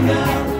now.